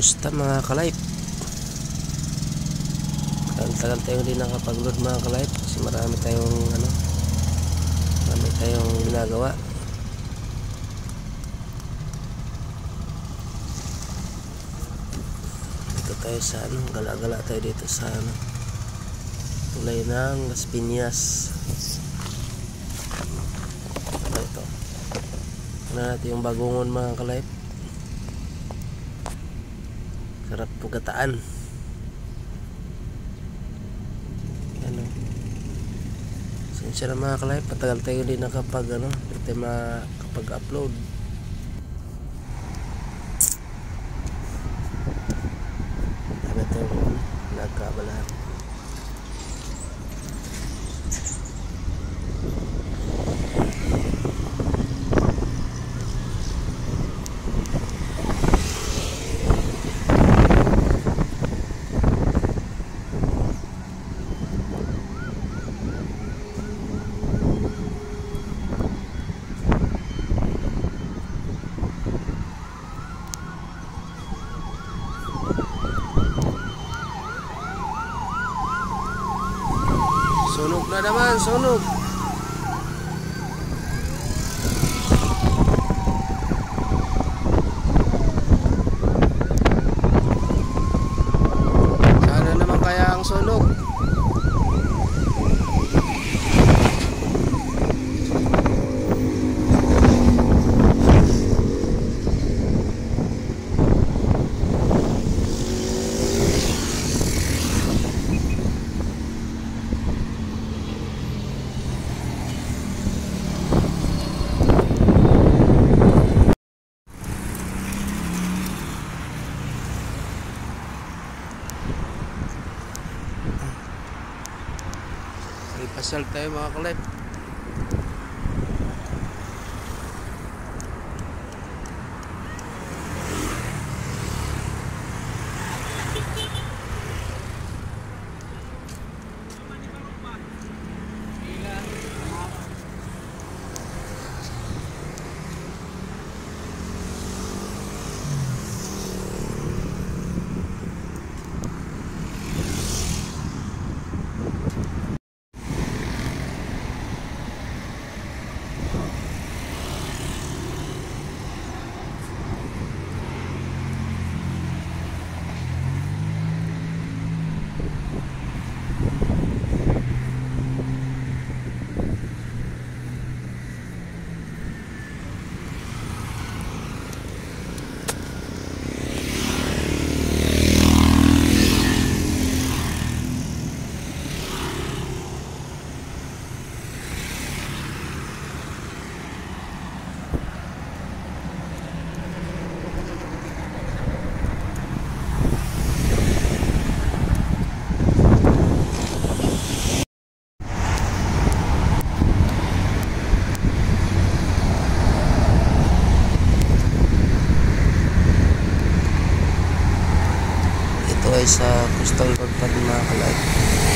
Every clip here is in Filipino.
Kumusta mga kalife? Tagal-tagal tayo hindi nakapag-load mga kalife kasi marami tayong ano marami tayong ginagawa. Dito tayo sa ano, gala-gala tayo dito sa ano tulay ng Las Piñas. Ano ito? Ano natin yung bagungon mga kalife? Sarap pugataan. Ano? Sinsya na mga kalay, patagal tayo din nakapag ano, hindi tayo makapag-upload. Dami tayo nagkabalahan. sono, una alabanza. al tema, ay sa Coastal Road pa din mga kalip.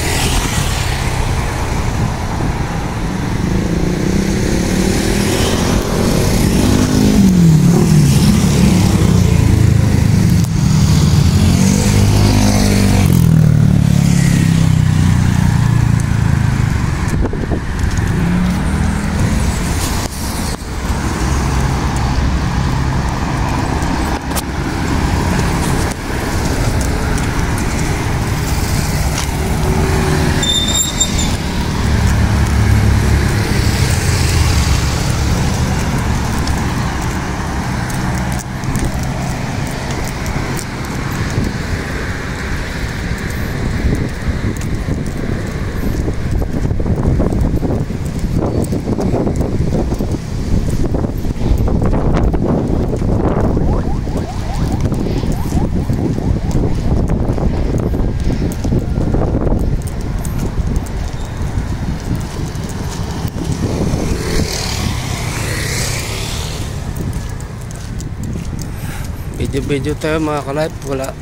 Video video tayo mga kalip. Wala.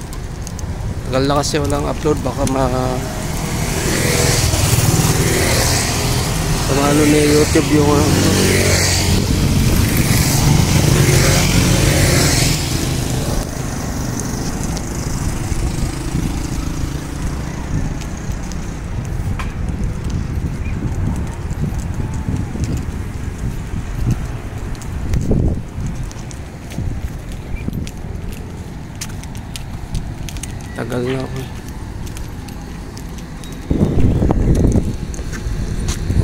Tagal na kasi walang upload. Baka ma... Pamalo ni YouTube yung Tagal na ako.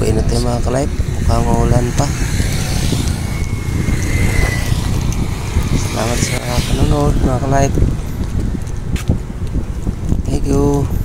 Uwi na tayo mga ka-live. Mukhang uulan pa. Salamat sa panonood mga ka-live. Thank you.